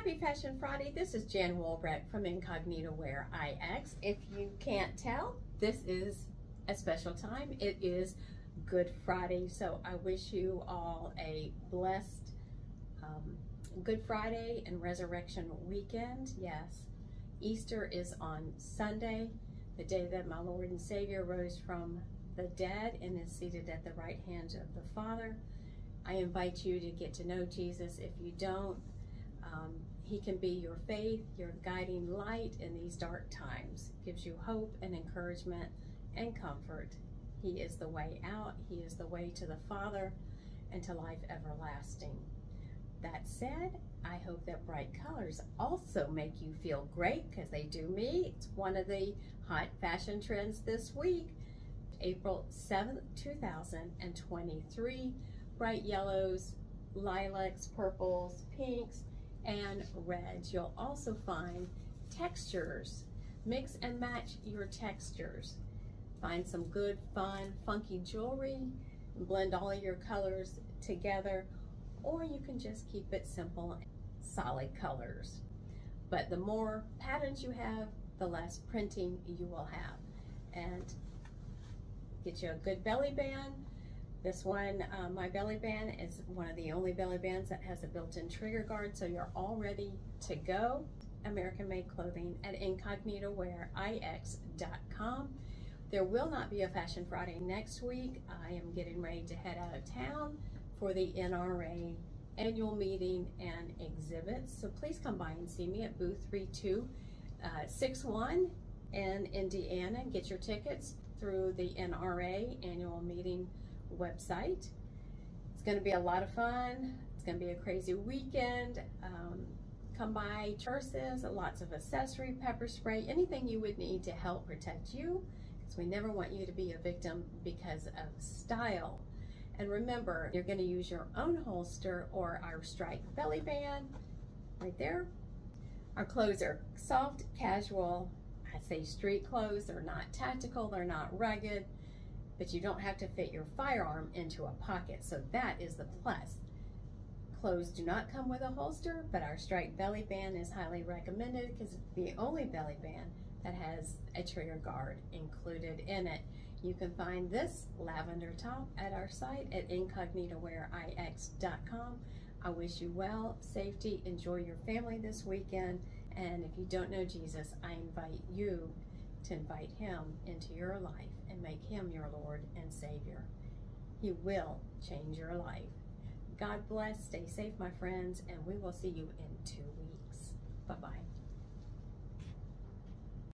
Happy Fashion Friday. This is Jan Wolbrecht from Incognito Wear IX. If you can't tell, this is a special time. It is Good Friday, so I wish you all a blessed um, Good Friday and Resurrection weekend. Yes, Easter is on Sunday, the day that my Lord and Savior rose from the dead and is seated at the right hand of the Father. I invite you to get to know Jesus. If you don't, um, he can be your faith, your guiding light in these dark times. Gives you hope and encouragement and comfort. He is the way out. He is the way to the Father and to life everlasting. That said, I hope that bright colors also make you feel great because they do me. It's one of the hot fashion trends this week. April 7th, 2023. Bright yellows, lilacs, purples, pinks, and reds. You'll also find textures. Mix and match your textures. Find some good, fun, funky jewelry, blend all your colors together, or you can just keep it simple, solid colors. But the more patterns you have, the less printing you will have. And get you a good belly band, this one, uh, my belly band is one of the only belly bands that has a built-in trigger guard, so you're all ready to go. American Made Clothing at incognitowearix.com. There will not be a Fashion Friday next week. I am getting ready to head out of town for the NRA annual meeting and exhibits. So please come by and see me at booth 3261 uh, in Indiana. And get your tickets through the NRA annual meeting website. It's going to be a lot of fun. It's going to be a crazy weekend. Um, come by purses, lots of accessory, pepper spray, anything you would need to help protect you because we never want you to be a victim because of style. And remember, you're going to use your own holster or our striped belly band right there. Our clothes are soft, casual, I say street clothes. They're not tactical, they're not rugged but you don't have to fit your firearm into a pocket. So that is the plus. Clothes do not come with a holster, but our striped belly band is highly recommended because it's the only belly band that has a trigger guard included in it. You can find this lavender top at our site at incognitowearix.com. I wish you well, safety, enjoy your family this weekend, and if you don't know Jesus, I invite you to invite him into your life and make him your Lord and Savior. He will change your life. God bless. Stay safe, my friends, and we will see you in two weeks.